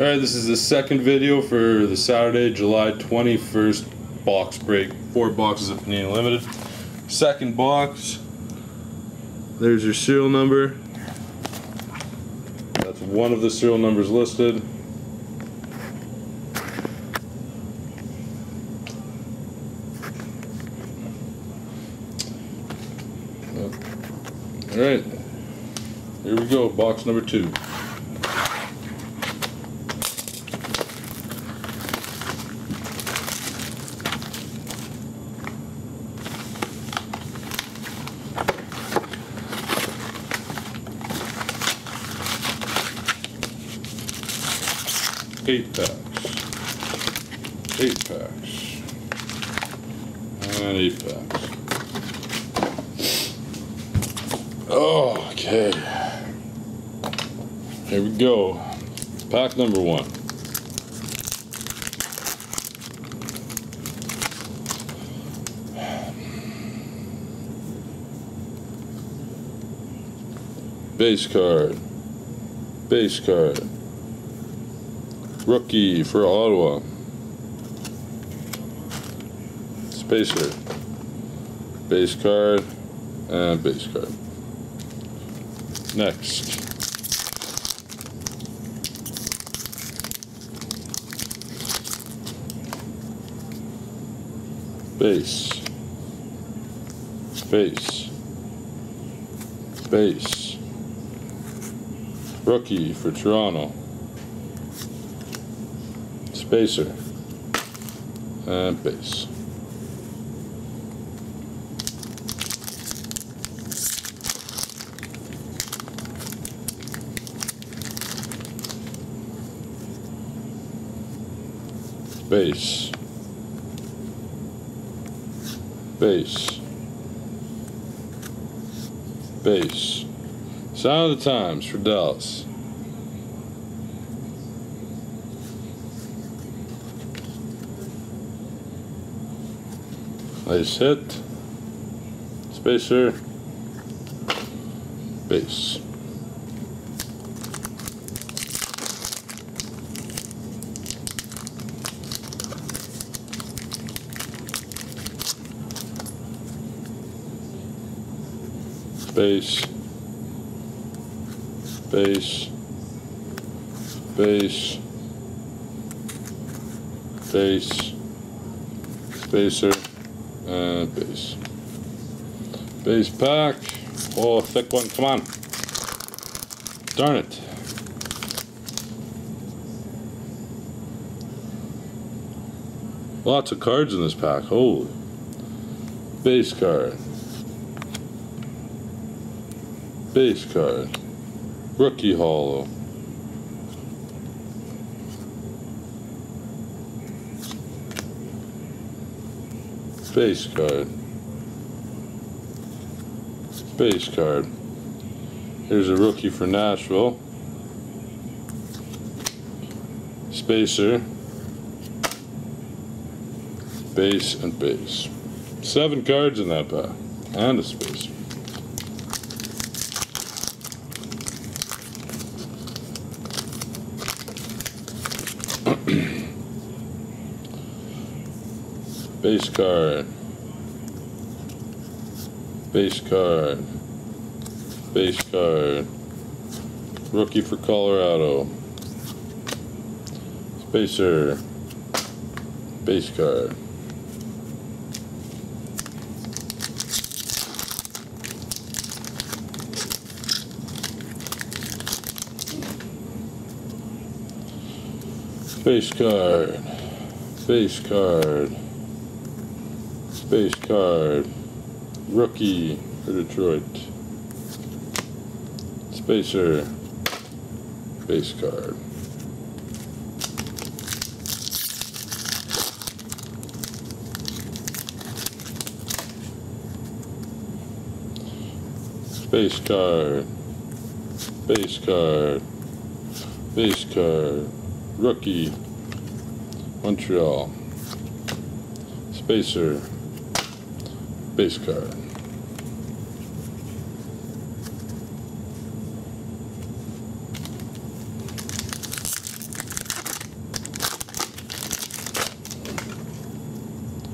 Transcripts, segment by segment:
Alright, this is the second video for the Saturday, July 21st box break. Four boxes of Panini Limited. Second box. There's your serial number. That's one of the serial numbers listed. Alright, here we go, box number two. Eight packs. Eight packs. And eight packs. Okay. Here we go. Pack number one. Base card. Base card. Rookie for Ottawa. Spacer. Base card. And base card. Next. Base. Base. Base. Rookie for Toronto. Spacer. And base. Base. Base. Base. Sound of the times for Dallas. Nice hit. Spacer. Base. Base. Base. Base. Base. Spacer. And base. Base pack. Oh, thick one. Come on. Darn it. Lots of cards in this pack. Holy. Base card. Base card. Rookie hollow. Base card. Base card. Here's a rookie for Nashville. Spacer. Base and base. Seven cards in that pack. And a spacer. Base card. Base card. Base card. Rookie for Colorado. Spacer. Base card. Base card. Base card. Base card. Rookie for Detroit. Spacer. Base card. Base card. Base card. Base card. Rookie. Montreal. Spacer base card.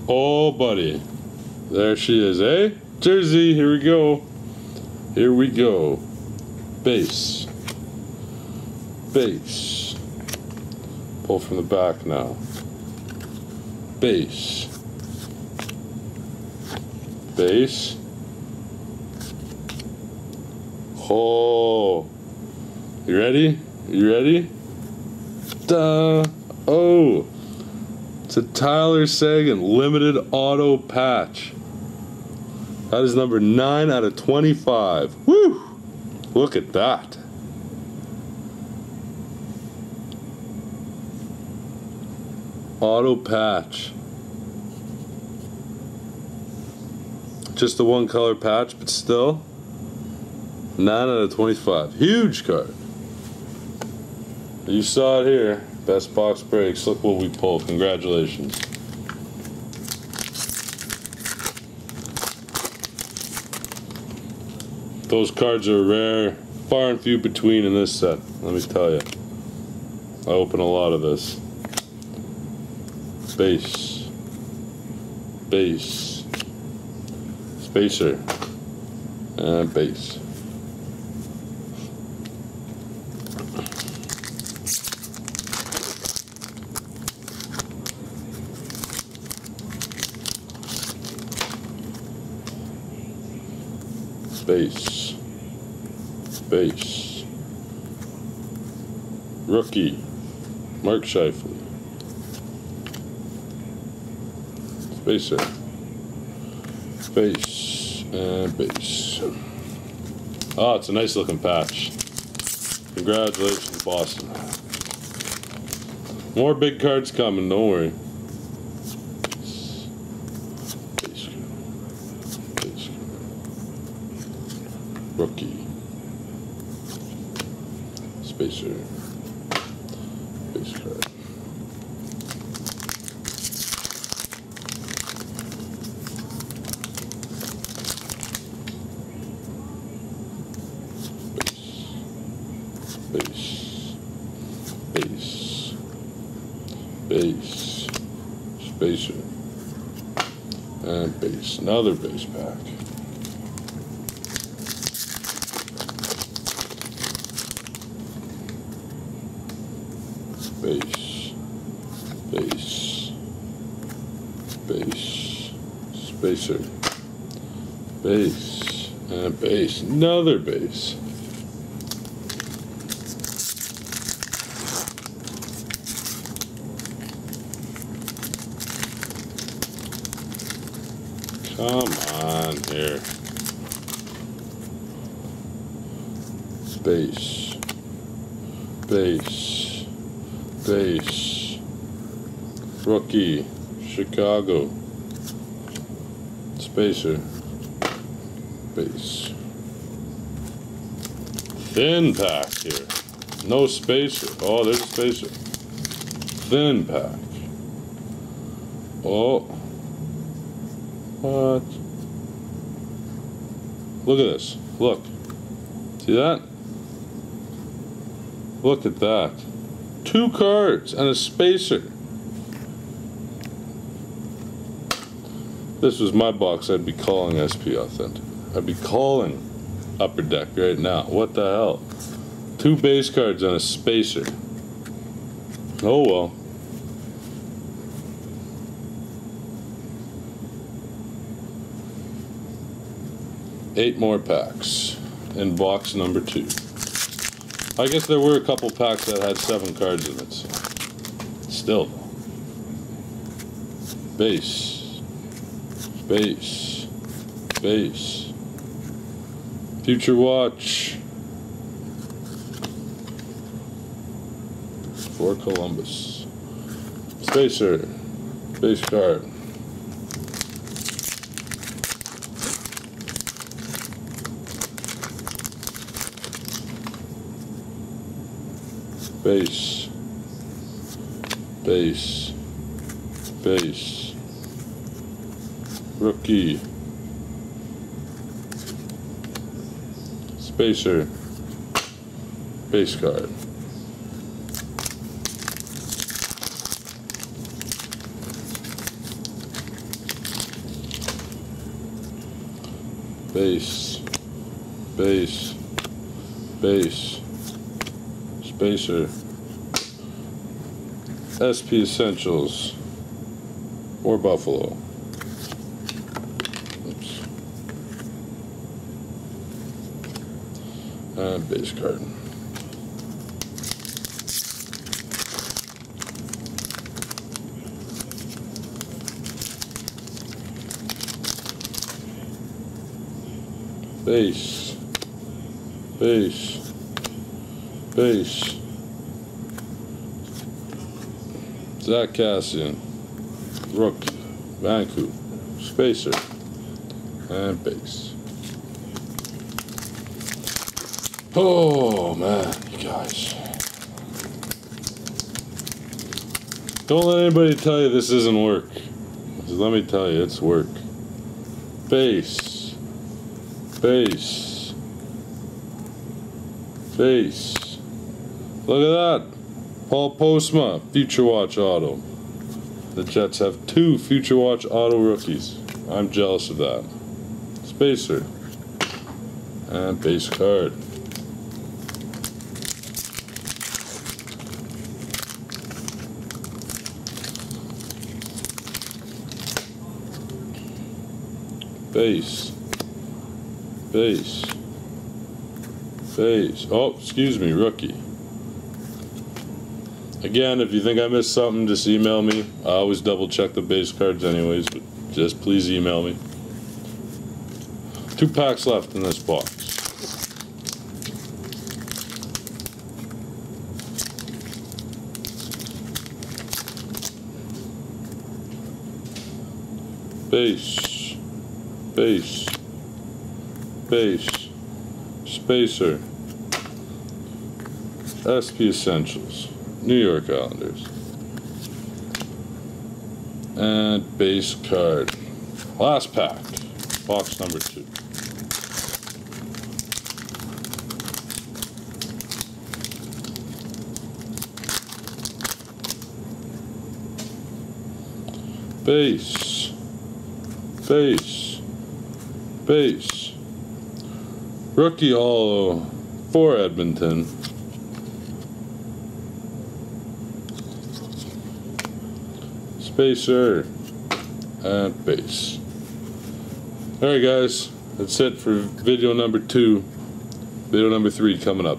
Oh, buddy. There she is, eh? Jersey, here we go. Here we go. Base. Base. Pull from the back now. Base. Base. Oh. You ready? You ready? Duh. Oh. It's a Tyler Seguin limited auto patch. That is number 9 out of 25. Woo! Look at that. Auto patch. Just a one color patch, but still. 9 out of 25. Huge card. You saw it here. Best box breaks. Look what we pulled. Congratulations. Those cards are rare, far and few between in this set, let me tell you. I open a lot of this. Base. Base. Spacer. And uh, base. Base. Base. Rookie. Mark Scheifele. Spacer. Base. And base. Oh, it's a nice looking patch. Congratulations, Boston. More big cards coming, don't worry. Base. Base. Rookie. Spacer. Base card. Base. Base. Base. Spacer. Another base pack. Base. Base. Base. Spacer. Base. And base. Another base. Come on here. Base. Base. Base. Rookie. Chicago. Spacer. Base. Thin pack here. No spacer. Oh, there's a spacer. Thin pack. Oh. What? Look at this. Look. See that? Look at that. Two cards and a spacer. This was my box, I'd be calling SP Authentic. I'd be calling Upper Deck right now. What the hell? Two base cards and a spacer. Oh well. Eight more packs in box number two. I guess there were a couple packs that had seven cards in it. So. Still, base, base, base. Future Watch for Columbus. Spacer, base card. Base. Base. Base. rookie, spacer, base card. Base, base, base spacer, SP Essentials, or Buffalo. Oops. Base card. Base, base, base. Zack Kassian, rookie, Vancouver, spacer, and base. Oh man, you guys. Don't let anybody tell you this isn't work. Let me tell you, it's work. Base. Base. Base. Look at that. Paul Postma, Future Watch Auto. The Jets have two Future Watch Auto rookies. I'm jealous of that. Spacer. And base card. Base. Base. Base. Oh, excuse me, rookie. Again, if you think I missed something, just email me. I always double check the base cards, anyways, but just please email me. Two packs left in this box. Base. Base. Base. Spacer. SP Essentials. New York Islanders. And base card. Last pack. Box number two. Base. Base. Base. Rookie Hollow for Edmonton. Spacer and base. Alright guys, that's it for video number two. Video number three coming up.